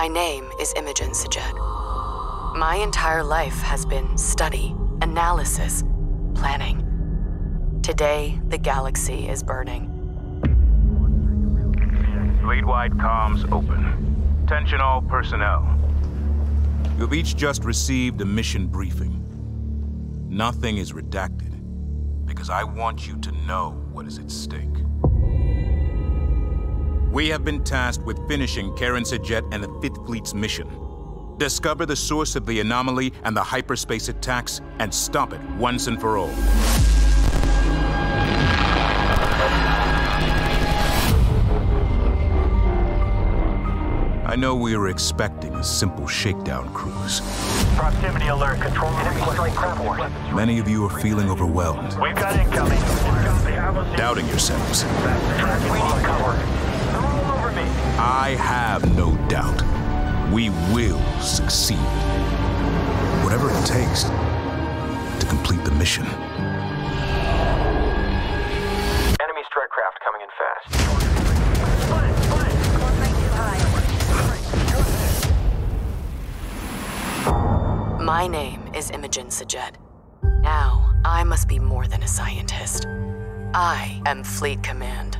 My name is Imogen S'jet. My entire life has been study, analysis, planning. Today, the galaxy is burning. Fleet-wide comms open. Attention all personnel. You have each just received a mission briefing. Nothing is redacted, because I want you to know what is at stake. We have been tasked with finishing Karan S'jet and the Fifth Fleet's mission. Discover the source of the anomaly and the hyperspace attacks, and stop it once and for all. I know we were expecting a simple shakedown cruise. Proximity alert. Control enemy strike craft force. Many of you are feeling overwhelmed, We've got incoming. doubting yourselves. We need cover. They're all over me. I have no doubt. We will succeed. Whatever it takes to complete the mission. Enemy strike craft coming in fast. My name is Imogen S'jet. Now, I must be more than a scientist. I am Fleet Command.